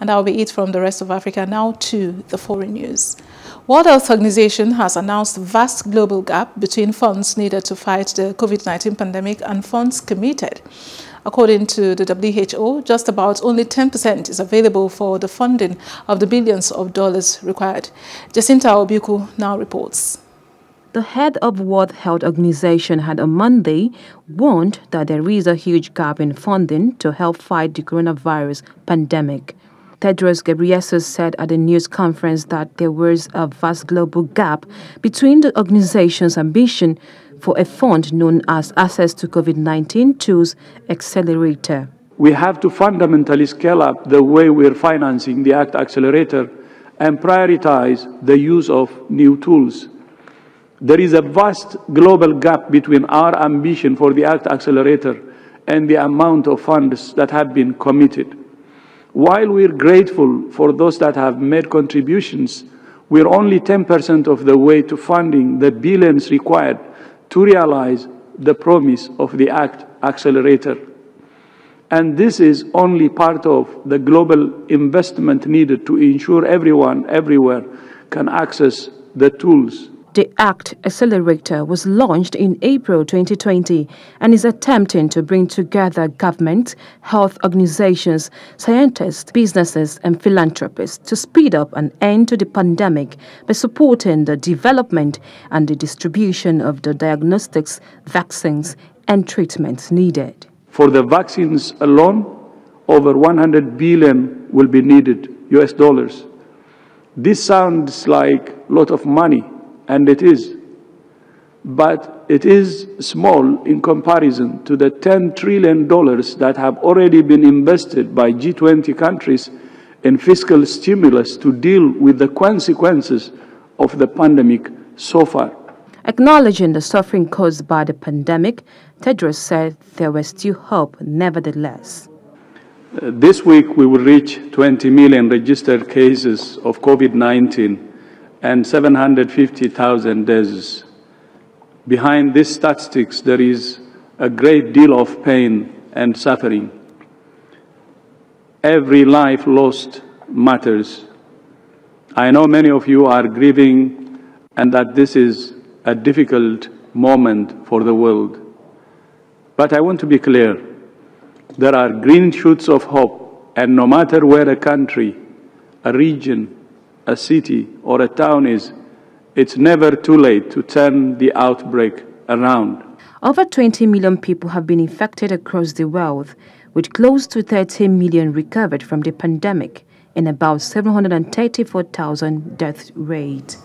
And that will be it from the rest of Africa. Now to the foreign news. World Health Organization has announced vast global gap between funds needed to fight the COVID-19 pandemic and funds committed. According to the WHO, just about only 10% is available for the funding of the billions of dollars required. Jacinta Obuku now reports. The head of World Health Organization had on Monday warned that there is a huge gap in funding to help fight the coronavirus pandemic. Tedros Ghebreyesus said at a news conference that there was a vast global gap between the organization's ambition for a fund known as Access to COVID-19 Tools Accelerator. We have to fundamentally scale up the way we're financing the ACT Accelerator and prioritize the use of new tools there is a vast global gap between our ambition for the ACT Accelerator and the amount of funds that have been committed. While we're grateful for those that have made contributions, we're only 10% of the way to funding the billions required to realize the promise of the ACT Accelerator. And this is only part of the global investment needed to ensure everyone, everywhere, can access the tools the ACT Accelerator was launched in April 2020 and is attempting to bring together government, health organizations, scientists, businesses, and philanthropists to speed up an end to the pandemic by supporting the development and the distribution of the diagnostics, vaccines, and treatments needed. For the vaccines alone, over 100 billion will be needed US dollars. This sounds like a lot of money and it is. But it is small in comparison to the $10 trillion that have already been invested by G20 countries in fiscal stimulus to deal with the consequences of the pandemic so far. Acknowledging the suffering caused by the pandemic, Tedros said there was still hope nevertheless. Uh, this week we will reach 20 million registered cases of COVID 19 and 750,000 deaths. Behind these statistics, there is a great deal of pain and suffering. Every life lost matters. I know many of you are grieving and that this is a difficult moment for the world. But I want to be clear. There are green shoots of hope, and no matter where a country, a region, a city or a town is, it's never too late to turn the outbreak around. Over 20 million people have been infected across the world, with close to 13 million recovered from the pandemic and about 734,000 death rate.